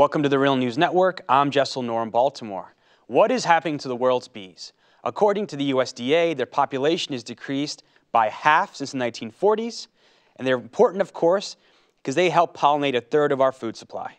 Welcome to the Real News Network. I'm Jaisal Noor in Baltimore. What is happening to the world's bees? According to the USDA, their population has decreased by half since the 1940s, and they're important, of course, because they help pollinate a third of our food supply.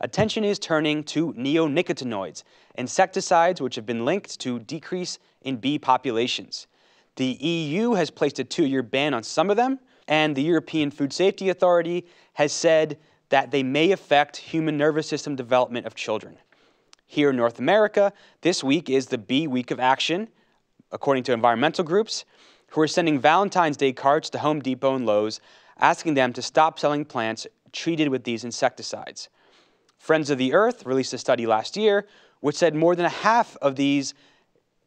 Attention is turning to neonicotinoids, insecticides which have been linked to decrease in bee populations. The EU has placed a two-year ban on some of them, and the European Food Safety Authority has said that they may affect human nervous system development of children. Here in North America, this week is the Bee Week of Action, according to environmental groups, who are sending Valentine's Day cards to Home Depot and Lowe's, asking them to stop selling plants treated with these insecticides. Friends of the Earth released a study last year which said more than a half of these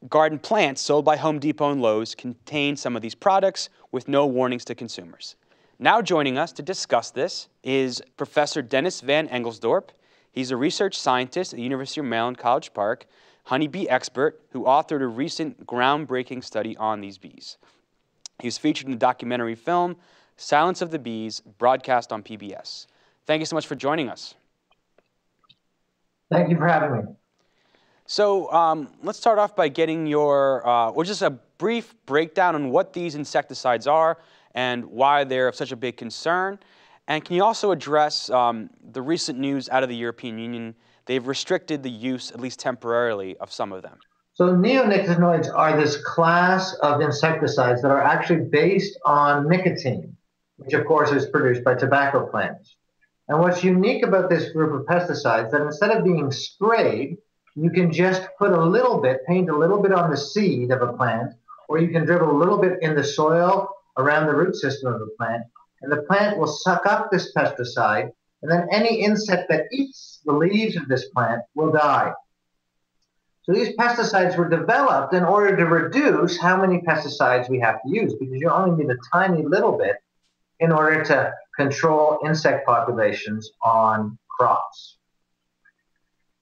garden plants sold by Home Depot and Lowe's contain some of these products with no warnings to consumers. Now joining us to discuss this is Professor Dennis Van Engelsdorp. He's a research scientist at the University of Maryland College Park, honeybee expert who authored a recent groundbreaking study on these bees. He was featured in the documentary film Silence of the Bees, broadcast on PBS. Thank you so much for joining us. Thank you for having me. So um, let's start off by getting your, uh, or just a brief breakdown on what these insecticides are and why they're of such a big concern. And can you also address um, the recent news out of the European Union? They've restricted the use, at least temporarily, of some of them. So neonicotinoids are this class of insecticides that are actually based on nicotine, which of course is produced by tobacco plants. And what's unique about this group of pesticides that instead of being sprayed, you can just put a little bit, paint a little bit on the seed of a plant, or you can dribble a little bit in the soil around the root system of the plant, and the plant will suck up this pesticide, and then any insect that eats the leaves of this plant will die. So these pesticides were developed in order to reduce how many pesticides we have to use, because you only need a tiny little bit in order to control insect populations on crops.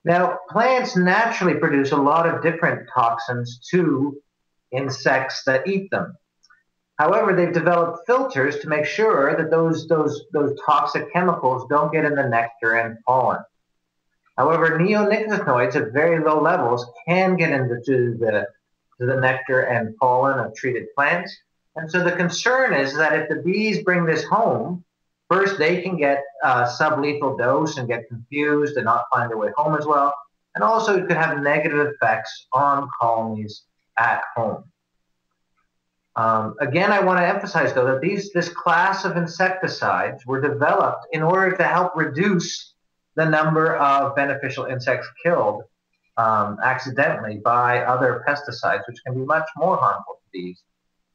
Now, plants naturally produce a lot of different toxins to insects that eat them. However, they've developed filters to make sure that those, those, those toxic chemicals don't get in the nectar and pollen. However, neonicotinoids at very low levels can get into the, to the nectar and pollen of treated plants. And so the concern is that if the bees bring this home, first they can get a sublethal dose and get confused and not find their way home as well. And also it could have negative effects on colonies at home. Um, again, I want to emphasize though that these this class of insecticides were developed in order to help reduce the number of beneficial insects killed um, accidentally by other pesticides, which can be much more harmful to bees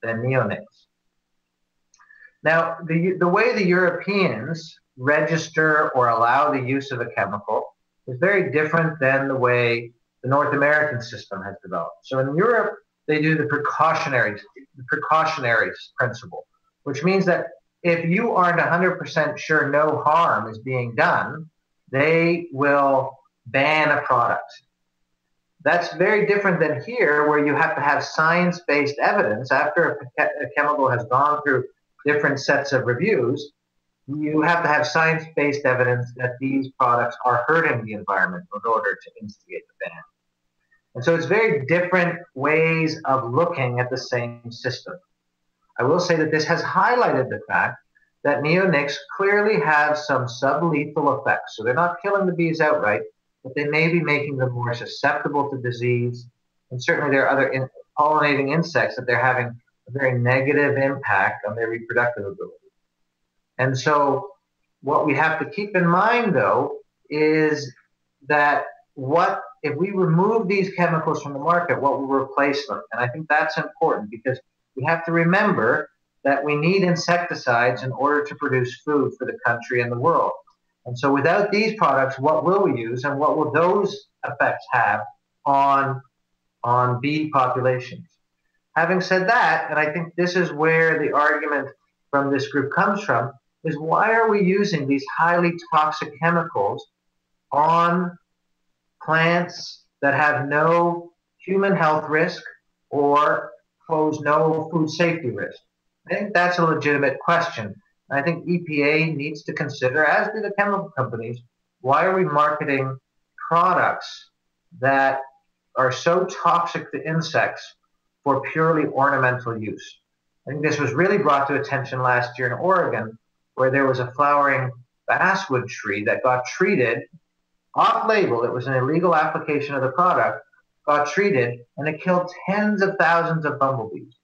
than neonics. Now, the, the way the Europeans register or allow the use of a chemical is very different than the way the North American system has developed. So in Europe, they do the precautionary precautionary principle, which means that if you aren't 100% sure no harm is being done, they will ban a product. That's very different than here, where you have to have science based evidence after a, a, chemical has gone through different sets of reviews. You have to have science based evidence that these products are hurting the environment in order to instigate the ban. And so it's very different ways of looking at the same system. I will say that this has highlighted the fact that neonics clearly have some sublethal effects. So they're not killing the bees outright, but they may be making them more susceptible to disease. And certainly there are other in, pollinating insects that they're having a very negative impact on their reproductive ability. And so what we have to keep in mind, though, is that what if we remove these chemicals from the market, what will replace them? And I think that's important because we have to remember that we need insecticides in order to produce food for the country and the world. And so without these products, what will we use and what will those effects have on, on bee populations? Having said that, and I think this is where the argument from this group comes from, is why are we using these highly toxic chemicals on plants that have no human health risk or pose no food safety risk? I think that's a legitimate question. I think EPA needs to consider, as do the chemical companies, why are we marketing products that are so toxic to insects for purely ornamental use? I think this was really brought to attention last year in Oregon, where there was a flowering basswood tree that got treated off label. It was an illegal application of the product, got treated, and it killed tens of thousands of bumblebees.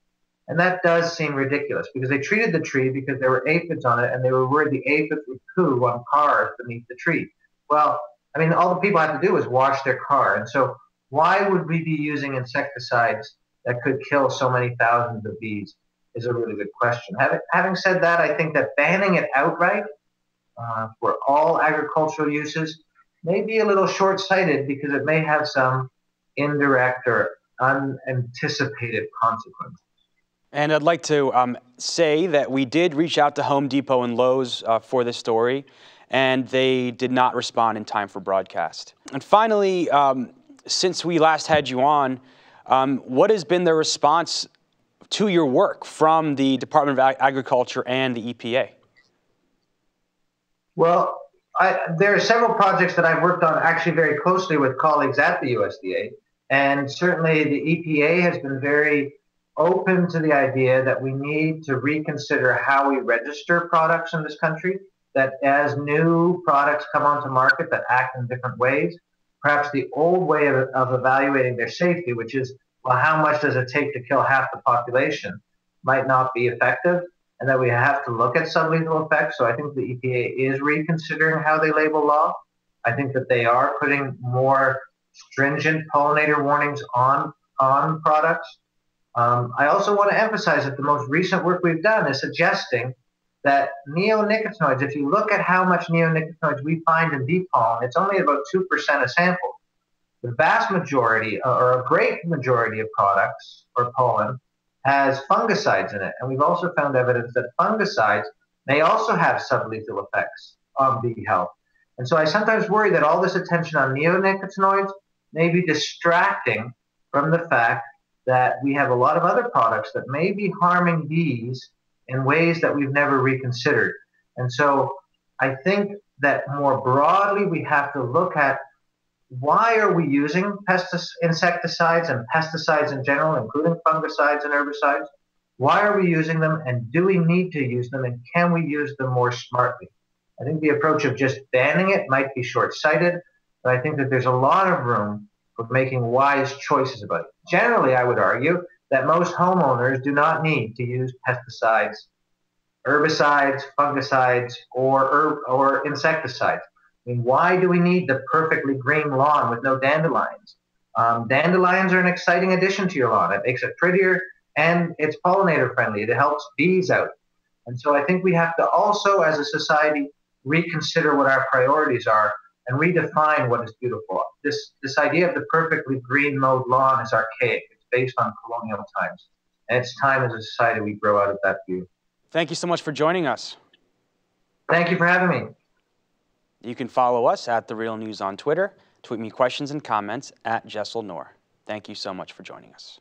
And that does seem ridiculous because they treated the tree because there were aphids on it and they were worried the aphids would poo on cars beneath the tree. Well, I mean, all the people had to do was wash their car. And so, why would we be using insecticides that could kill so many thousands of bees is a really good question. Having, having said that, I think that banning it outright uh, for all agricultural uses may be a little short sighted because it may have some indirect or unanticipated consequences. And I'd like to um, say that we did reach out to Home Depot and Lowe's uh, for this story, and they did not respond in time for broadcast. And finally, um, since we last had you on, um, what has been the response to your work from the Department of Agriculture and the EPA? Well, I, there are several projects that I've worked on actually very closely with colleagues at the USDA. And certainly the EPA has been very open to the idea that we need to reconsider how we register products in this country. That as new products come onto market that act in different ways, perhaps the old way of, of evaluating their safety, which is, well, how much does it take to kill half the population, might not be effective and that we have to look at sublethal effects. So I think the EPA is reconsidering how they label law. I think that they are putting more stringent pollinator warnings on on products. Um, I also want to emphasize that the most recent work we've done is suggesting that neonicotinoids, if you look at how much neonicotinoids we find in bee pollen, it's only about 2% of samples. The vast majority, or a great majority of products or pollen, has fungicides in it. And we've also found evidence that fungicides may also have sublethal effects on bee health. And so I sometimes worry that all this attention on neonicotinoids may be distracting from the fact that we have a lot of other products that may be harming bees in ways that we've never reconsidered. And so I think that more broadly, we have to look at why are we using insecticides and pesticides in general, including fungicides and herbicides? Why are we using them, and do we need to use them, and can we use them more smartly? I think the approach of just banning it might be short sighted, but I think that there's a lot of room for making wise choices about it. Generally, I would argue that most homeowners do not need to use pesticides, herbicides, fungicides, or, herb, or insecticides. I mean, why do we need the perfectly green lawn with no dandelions? Um, dandelions are an exciting addition to your lawn. It makes it prettier and it's pollinator friendly. It helps bees out. And so I think we have to also, as a society, reconsider what our priorities are and redefine what is beautiful. This, this idea of the perfectly green mowed lawn is archaic. It's based on colonial times. And it's time as a society we grow out of that view. Thank you so much for joining us. Thank you for having me. You can follow us at The Real News on Twitter. Tweet me questions and comments at Jaisal Noor. Thank you so much for joining us.